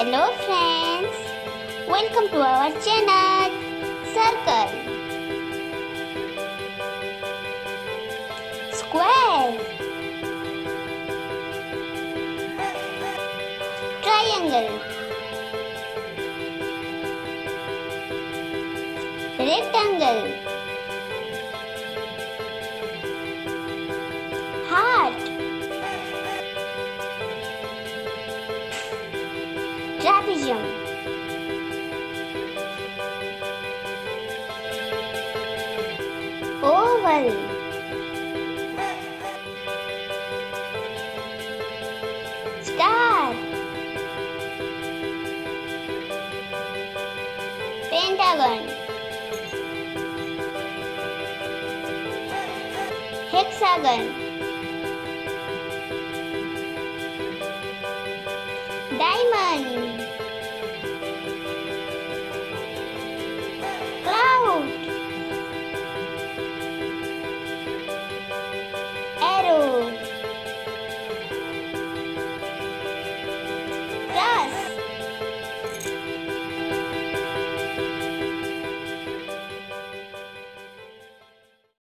Hello friends, welcome to our channel Circle. Square. Triangle. Rectangle trapezium oval star pentagon. Hexagon. Diamond